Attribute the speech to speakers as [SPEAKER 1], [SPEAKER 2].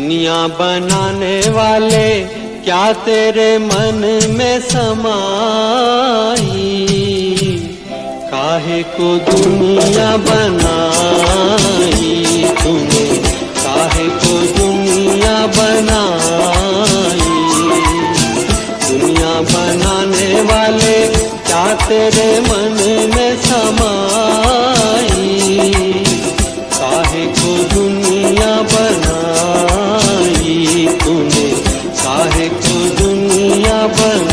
[SPEAKER 1] दुनिया बनाने वाले क्या तेरे मन में समाई? काहे को दुनिया बनाई तूने? काहे को दुनिया बनाई? दुनिया बनाने वाले क्या तेरे मन was